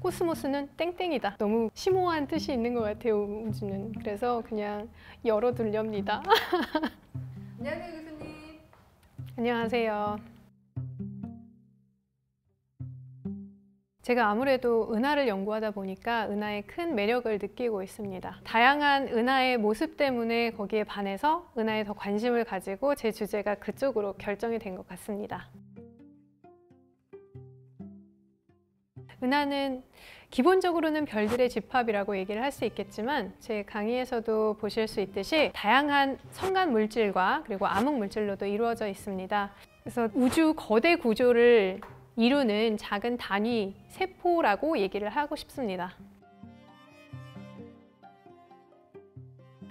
코스모스는 땡땡이다. 너무 심오한 뜻이 있는 것 같아요, 우주는. 그래서 그냥 열어둘렵니다. 안녕하세요 교수님. 안녕하세요. 제가 아무래도 은하를 연구하다 보니까 은하의 큰 매력을 느끼고 있습니다. 다양한 은하의 모습 때문에 거기에 반해서 은하에 더 관심을 가지고 제 주제가 그쪽으로 결정이 된 것 같습니다. 은하는 기본적으로는 별들의 집합이라고 얘기를 할 수 있겠지만 제 강의에서도 보실 수 있듯이 다양한 성간 물질과 그리고 암흑 물질로도 이루어져 있습니다. 그래서 우주 거대 구조를 이루는 작은 단위 세포라고 얘기를 하고 싶습니다.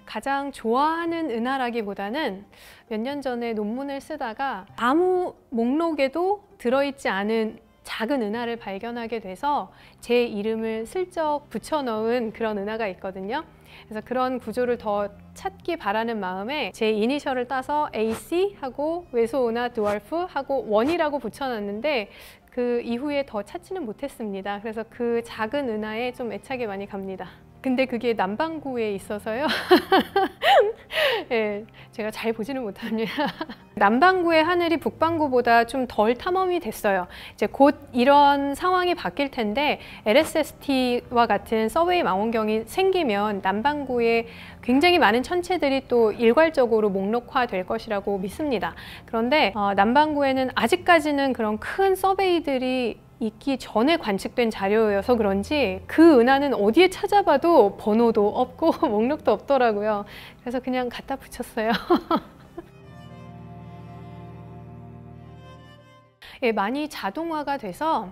가장 좋아하는 은하라기보다는 몇 년 전에 논문을 쓰다가 아무 목록에도 들어있지 않은 작은 은하를 발견하게 돼서 제 이름을 슬쩍 붙여넣은 그런 은하가 있거든요. 그래서 그런 구조를 더 찾기 바라는 마음에 제 이니셜을 따서 AC 하고 외소은하 드월프 하고 원이라고 붙여놨는데 그 이후에 더 찾지는 못했습니다. 그래서 그 작은 은하에 좀 애착이 많이 갑니다. 근데 그게 남반구에 있어서요. 예, 제가 잘 보지는 못합니다. 남반구의 하늘이 북반구보다 좀 덜 탐험이 됐어요. 이제 곧 이런 상황이 바뀔 텐데 LSST와 같은 서웨이 망원경이 생기면 남반구에 굉장히 많은 천체들이 또 일괄적으로 목록화될 것이라고 믿습니다. 그런데 어, 남반구에는 아직까지는 그런 큰 서베이들이 있기 전에 관측된 자료여서 그런지 그 은하는 어디에 찾아봐도 번호도 없고 목록도 없더라고요. 그래서 그냥 갖다 붙였어요. 예, 많이 자동화가 돼서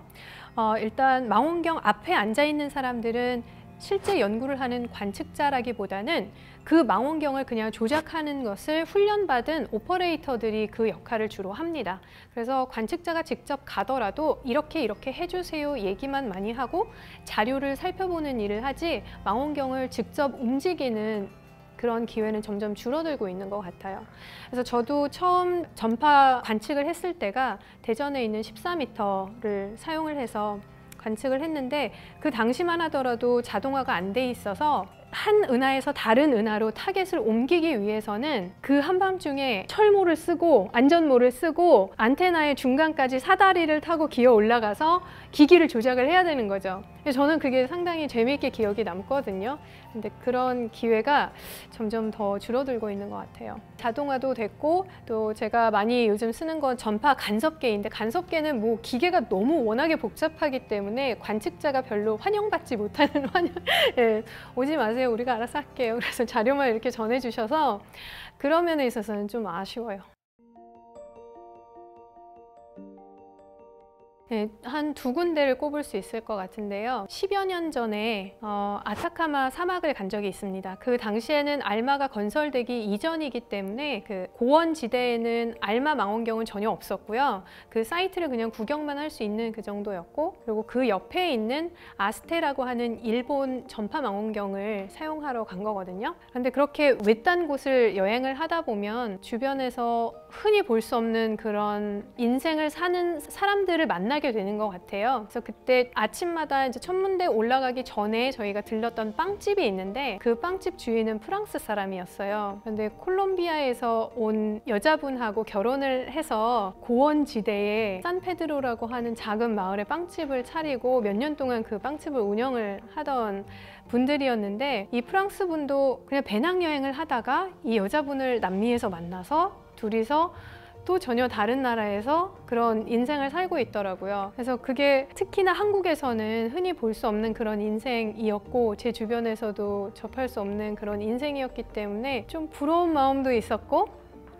어, 일단 망원경 앞에 앉아 있는 사람들은 실제 연구를 하는 관측자라기보다는 그 망원경을 그냥 조작하는 것을 훈련받은 오퍼레이터들이 그 역할을 주로 합니다. 그래서 관측자가 직접 가더라도 이렇게 이렇게 해주세요 얘기만 많이 하고 자료를 살펴보는 일을 하지 망원경을 직접 움직이는 그런 기회는 점점 줄어들고 있는 것 같아요. 그래서 저도 처음 전파 관측을 했을 때가 대전에 있는 14m를 사용을 해서 관측을 했는데 그 당시만 하더라도 자동화가 안 돼 있어서 한 은하에서 다른 은하로 타겟을 옮기기 위해서는 그 한밤중에 철모를 쓰고 안전모를 쓰고 안테나의 중간까지 사다리를 타고 기어 올라가서 기기를 조작을 해야 되는 거죠. 저는 그게 상당히 재미있게 기억이 남거든요. 근데 그런 기회가 점점 더 줄어들고 있는 것 같아요. 자동화도 됐고 또 제가 많이 요즘 쓰는 건 전파 간섭계인데 간섭계는 뭐 기계가 너무 워낙에 복잡하기 때문에 관측자가 별로 환영받지 못하는 환영 예, 오지 마세요 우리가 알아서 할게요 그래서 자료만 이렇게 전해주셔서 그런 면에 있어서는 좀 아쉬워요. 네, 한 두 군데를 꼽을 수 있을 것 같은데요. 10여 년 전에 어, 아타카마 사막을 간 적이 있습니다. 그 당시에는 알마가 건설되기 이전이기 때문에 그 고원 지대에는 알마 망원경은 전혀 없었고요. 그 사이트를 그냥 구경만 할 수 있는 그 정도였고 그리고 그 옆에 있는 아스테라고 하는 일본 전파 망원경을 사용하러 간 거거든요. 그런데 그렇게 외딴 곳을 여행을 하다 보면 주변에서 흔히 볼 수 없는 그런 인생을 사는 사람들을 만나 게 만나게 되는 것 같아요. 그래서 그때 아침마다 이제 천문대 올라가기 전에 저희가 들렀던 빵집이 있는데 그 빵집 주인은 프랑스 사람이었어요. 그런데 콜롬비아에서 온 여자분하고 결혼을 해서 고원지대에 산페드로라고 하는 작은 마을에 빵집을 차리고 몇 년 동안 그 빵집을 운영을 하던 분들이었는데 이 프랑스 분도 그냥 배낭여행을 하다가 이 여자분을 남미에서 만나서 둘이서 또 전혀 다른 나라에서 그런 인생을 살고 있더라고요. 그래서 그게 특히나 한국에서는 흔히 볼 수 없는 그런 인생이었고 제 주변에서도 접할 수 없는 그런 인생이었기 때문에 좀 부러운 마음도 있었고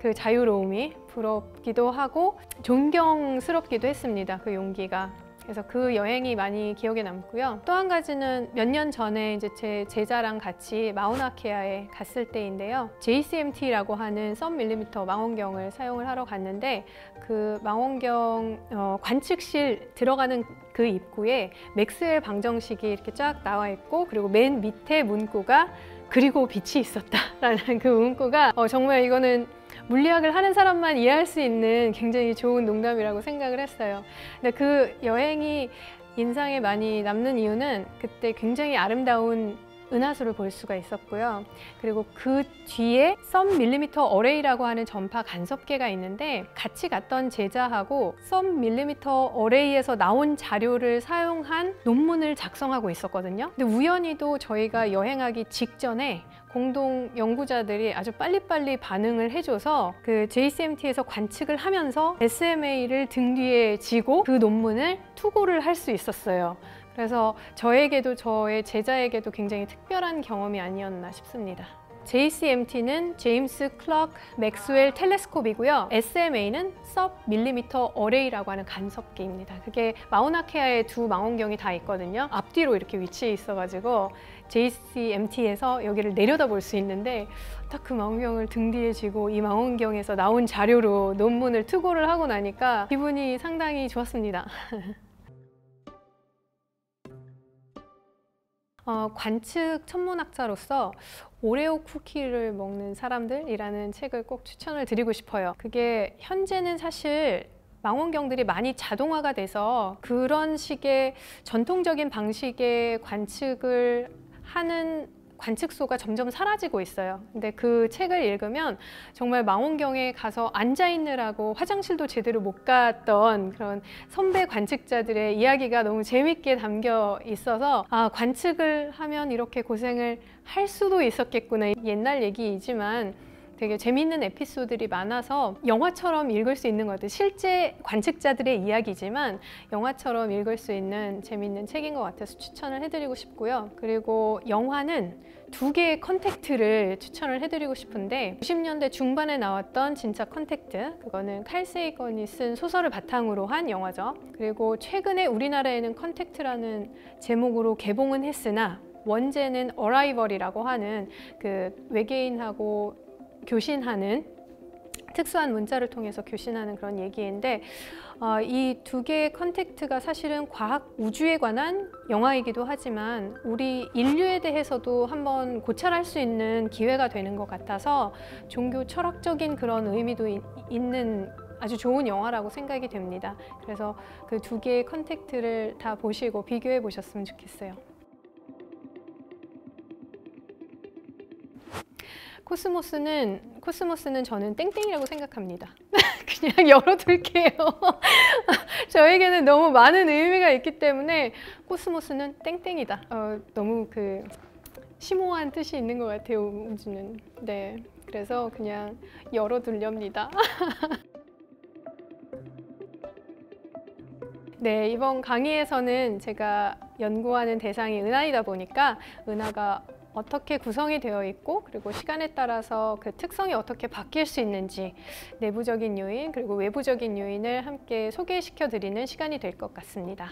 그 자유로움이 부럽기도 하고 존경스럽기도 했습니다. 그 용기가. 그래서 그 여행이 많이 기억에 남고요. 또 한 가지는 몇 년 전에 이제 제 제자랑 같이 마우나케아에 갔을 때인데요. JCMT라고 하는 썸 밀리미터 망원경을 사용을 하러 갔는데 그 망원경 어, 관측실 들어가는 그 입구에 맥스웰 방정식이 이렇게 쫙 나와 있고 그리고 맨 밑에 문구가 그리고 빛이 있었다라는 그 문구가 어, 정말 이거는 물리학을 하는 사람만 이해할 수 있는 굉장히 좋은 농담이라고 생각을 했어요. 근데 그 여행이 인상에 많이 남는 이유는 그때 굉장히 아름다운 은하수를 볼 수가 있었고요. 그리고 그 뒤에 썸 밀리미터 어레이라고 하는 전파 간섭계가 있는데 같이 갔던 제자하고 썸 밀리미터 어레이에서 나온 자료를 사용한 논문을 작성하고 있었거든요. 근데 우연히도 저희가 여행하기 직전에 공동 연구자들이 아주 빨리빨리 반응을 해줘서 그 JCMT에서 관측을 하면서 SMA를 등 뒤에 지고 그 논문을 투고를 할 수 있었어요. 그래서 저에게도 저의 제자에게도 굉장히 특별한 경험이 아니었나 싶습니다. JCMT는 제임스 클럭 맥스웰 텔레스콥이고요. SMA는 섭 밀리미터 어레이라고 하는 간섭기입니다. 그게 마우나케아에 두 망원경이 다 있거든요. 앞뒤로 이렇게 위치해 있어가지고 JCMT에서 여기를 내려다 볼 수 있는데 딱 그 망원경을 등 뒤에 쥐고 이 망원경에서 나온 자료로 논문을 투고를 하고 나니까 기분이 상당히 좋았습니다. 어, 관측 천문학자로서 오레오 쿠키를 먹는 사람들이라는 책을 꼭 추천을 드리고 싶어요. 그게 현재는 사실 망원경들이 많이 자동화가 돼서 그런 식의 전통적인 방식의 관측을 하는 관측소가 점점 사라지고 있어요. 근데 그 책을 읽으면 정말 망원경에 가서 앉아 있느라고 화장실도 제대로 못 갔던 그런 선배 관측자들의 이야기가 너무 재밌게 담겨 있어서 아, 관측을 하면 이렇게 고생을 할 수도 있었겠구나. 옛날 얘기이지만 되게 재밌는 에피소드들이 많아서 영화처럼 읽을 수 있는 것 같아요. 실제 관측자들의 이야기지만 영화처럼 읽을 수 있는 재밌는 책인 것 같아서 추천을 해드리고 싶고요. 그리고 영화는 두 개의 컨택트를 추천을 해드리고 싶은데 90년대 중반에 나왔던 진짜 컨택트 그거는 칼 세이건이 쓴 소설을 바탕으로 한 영화죠. 그리고 최근에 우리나라에는 컨택트라는 제목으로 개봉은 했으나 원제는 Arrival이라고 하는 그 외계인하고 교신하는 특수한 문자를 통해서 교신하는 그런 얘기인데 어, 이 두 개의 컨택트가 사실은 과학 우주에 관한 영화이기도 하지만 우리 인류에 대해서도 한번 고찰할 수 있는 기회가 되는 것 같아서 종교 철학적인 그런 의미도 이, 있는 아주 좋은 영화라고 생각이 됩니다. 그래서 그 두 개의 컨택트를 다 보시고 비교해 보셨으면 좋겠어요. 코스모스는 코스모스는 저는 땡땡이라고 생각합니다. 그냥 열어둘게요. 저에게는 너무 많은 의미가 있기 때문에 코스모스는 땡땡이다. 어, 너무 그 심오한 뜻이 있는 것 같아요. 우주는. 네, 그래서 그냥 열어둘렵니다. 네, 이번 강의에서는 제가 연구하는 대상이 은하이다 보니까 은하가 어떻게 구성이 되어 있고 그리고 시간에 따라서 그 특성이 어떻게 바뀔 수 있는지 내부적인 요인 그리고 외부적인 요인을 함께 소개시켜 드리는 시간이 될 것 같습니다.